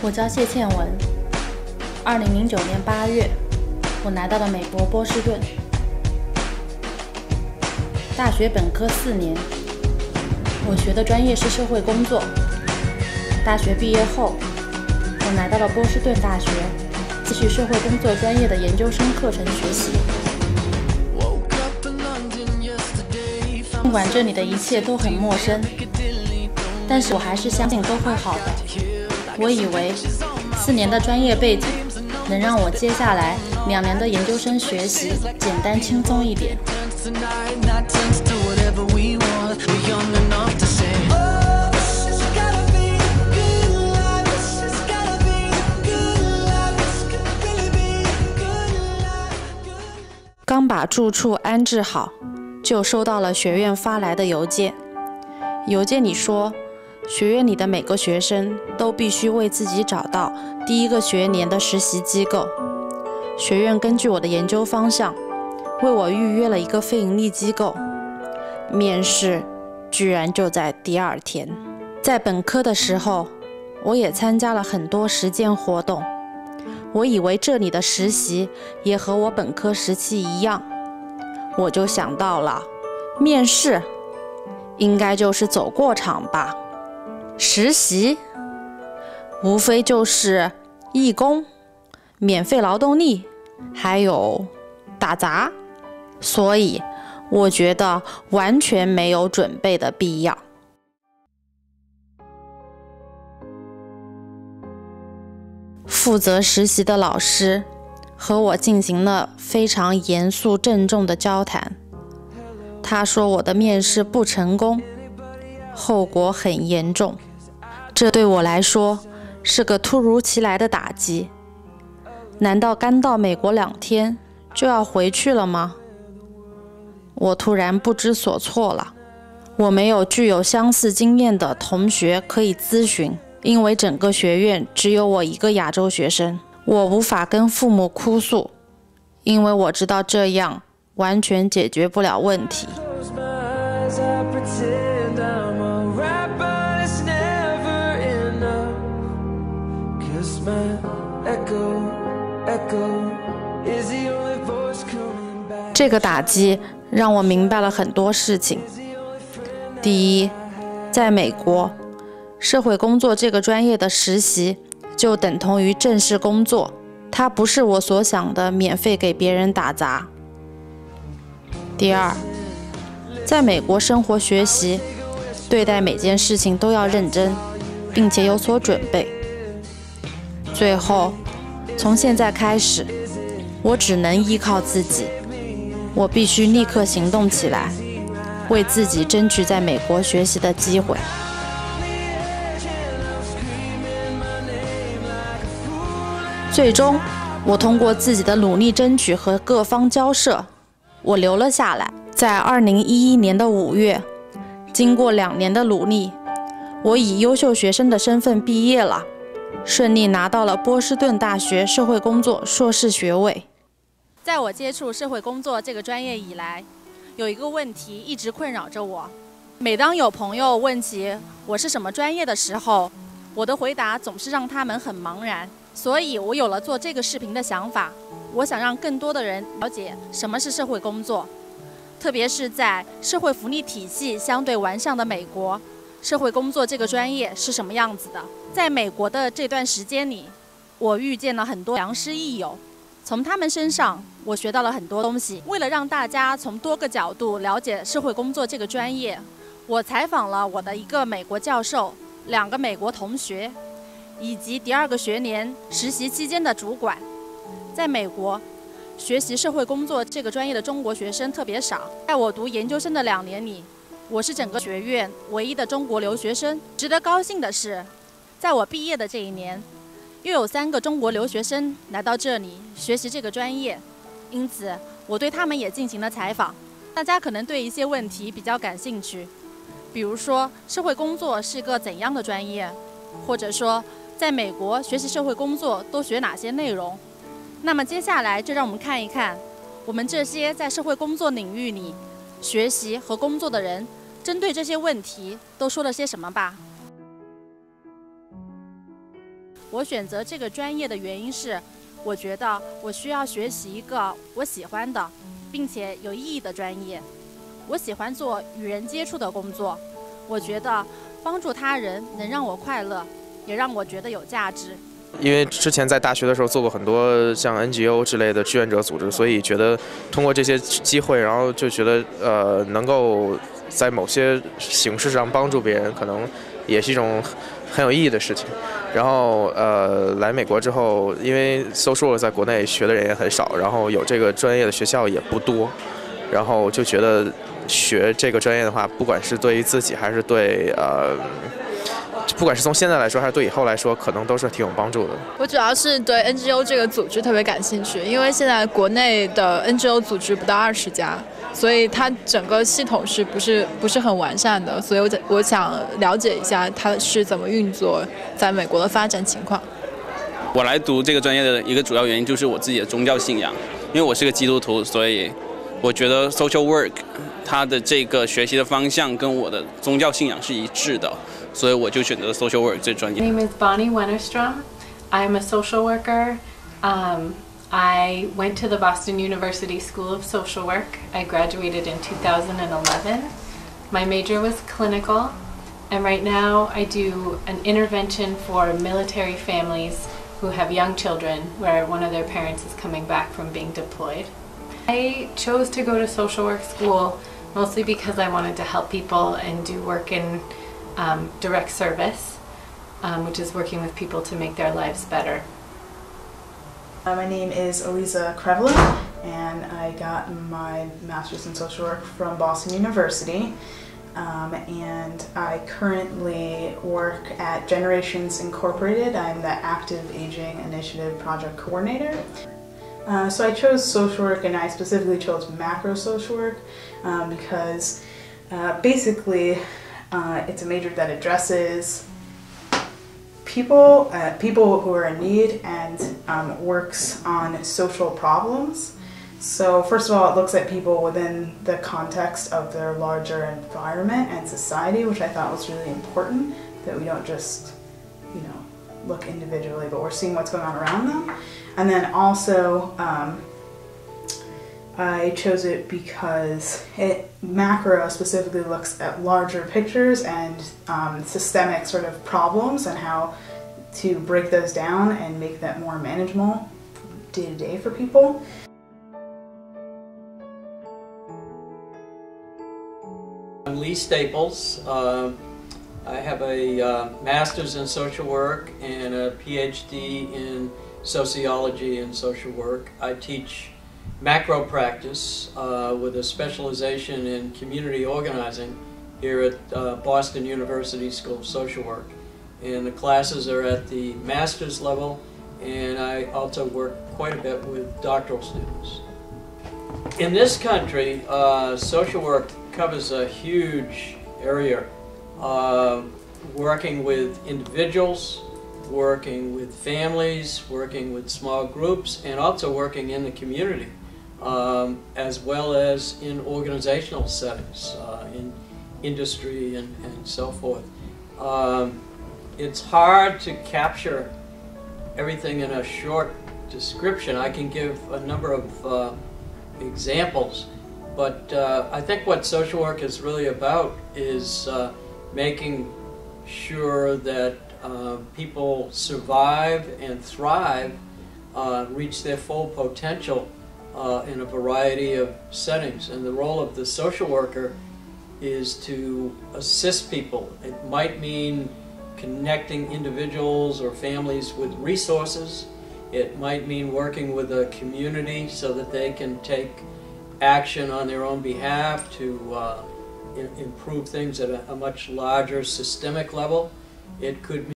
我叫谢倩文。二零零九年八月，我来到了美国波士顿。大学本科四年，我学的专业是社会工作。大学毕业后，我来到了波士顿大学，继续社会工作专业的研究生课程学习。尽管这里的一切都很陌生，但是我还是相信都会好的。我以为四年的专业背景能让我接下来两年的研究生学习简单轻松一点。刚把住处安置好，就收到了学院发来的邮件。邮件里说。学院里的每个学生都必须为自己找到第一个学年的实习机构。学院根据我的研究方向，为我预约了一个非盈利机构。面试居然就在第二天。在本科的时候，我也参加了很多实践活动。我以为这里的实习也和我本科时期一样，我就想到了，面试应该就是走过场吧。实习无非就是义工、免费劳动力，还有打杂，所以我觉得完全没有准备的必要。负责实习的老师和我进行了非常严肃郑重的交谈，他说我的面试不成功，后果很严重。这对我来说是个突如其来的打击。难道刚到美国两天就要回去了吗？我突然不知所措了。我没有具有相似经验的同学可以咨询，因为整个学院只有我一个亚洲学生。我无法跟父母哭诉，因为我知道这样完全解决不了问题。这个打击让我明白了很多事情。第一，在美国，社会工作这个专业的实习就等同于正式工作，它不是我所想的免费给别人打杂。第二，在美国生活学习，对待每件事情都要认真，并且有所准备。最后，从现在开始，我只能依靠自己。我必须立刻行动起来，为自己争取在美国学习的机会。最终，我通过自己的努力争取和各方交涉，我留了下来。在二零一一年的五月，经过两年的努力，我以优秀学生的身份毕业了，顺利拿到了波士顿大学社会工作硕士学位。在我接触社会工作这个专业以来，有一个问题一直困扰着我。每当有朋友问起我是什么专业的时候，我的回答总是让他们很茫然。所以我有了做这个视频的想法。我想让更多的人了解什么是社会工作，特别是在社会福利体系相对完善的美国，社会工作这个专业是什么样子的？在美国的这段时间里，我遇见了很多良师益友。从他们身上，我学到了很多东西。为了让大家从多个角度了解社会工作这个专业，我采访了我的一个美国教授、两个美国同学，以及第二个学年实习期间的主管。在美国，学习社会工作这个专业的中国学生特别少。在我读研究生的两年里，我是整个学院唯一的中国留学生。值得高兴的是，在我毕业的这一年。又有三个中国留学生来到这里学习这个专业，因此我对他们也进行了采访。大家可能对一些问题比较感兴趣，比如说社会工作是一个怎样的专业，或者说在美国学习社会工作都学哪些内容。那么接下来就让我们看一看，我们这些在社会工作领域里学习和工作的人，针对这些问题都说了些什么吧。我选择这个专业的原因是，我觉得我需要学习一个我喜欢的，并且有意义的专业。我喜欢做与人接触的工作，我觉得帮助他人能让我快乐，也让我觉得有价值。因为之前在大学的时候做过很多像 NGO 之类的志愿者组织，所以觉得通过这些机会，然后就觉得呃能够在某些形式上帮助别人，可能也是一种很有意义的事情。然后呃来美国之后，因为 social 在国内学的人也很少，然后有这个专业的学校也不多，然后就觉得学这个专业的话，不管是对于自己还是对呃。不管是从现在来说，还是对以后来说，可能都是挺有帮助的。我主要是对 NGO 这个组织特别感兴趣，因为现在国内的 NGO 组织不到二十家，所以它整个系统是不是不是很完善的？所以我我想了解一下它是怎么运作，在美国的发展情况。我来读这个专业的一个主要原因就是我自己的宗教信仰，因为我是个基督徒，所以我觉得 social work 它的这个学习的方向跟我的宗教信仰是一致的。所以我就选择 social work 这专业。My name is Bonnie Wennerstrom. I'm a social worker. Um, I went to the Boston University School of Social Work. I graduated in 2011. My major was clinical, and right now I do an intervention for military families who have young children where one of their parents is coming back from being deployed. I chose to go to social work school mostly because I wanted to help people and do work in um, direct service, um, which is working with people to make their lives better. Uh, my name is Eliza Krevla, and I got my master's in social work from Boston University. Um, and I currently work at Generations Incorporated. I'm the Active Aging Initiative Project Coordinator. Uh, so I chose social work and I specifically chose macro social work um, because uh, basically uh, it's a major that addresses people, uh, people who are in need and um, works on social problems. So first of all, it looks at people within the context of their larger environment and society, which I thought was really important, that we don't just, you know, look individually, but we're seeing what's going on around them. And then also, um, I chose it because it macro specifically looks at larger pictures and um, systemic sort of problems and how to break those down and make that more manageable day to day for people. I'm Lee Staples. Uh, I have a uh, master's in social work and a PhD in sociology and social work. I teach macro practice uh, with a specialization in community organizing here at uh, Boston University School of Social Work. And the classes are at the master's level, and I also work quite a bit with doctoral students. In this country, uh, social work covers a huge area, uh, working with individuals, working with families, working with small groups, and also working in the community um, as well as in organizational settings, uh, in industry and, and so forth. Um, it's hard to capture everything in a short description. I can give a number of uh, examples, but uh, I think what social work is really about is uh, making sure that uh, people survive and thrive, uh, reach their full potential uh, in a variety of settings. And the role of the social worker is to assist people. It might mean connecting individuals or families with resources. It might mean working with a community so that they can take action on their own behalf to uh, improve things at a, a much larger systemic level. It could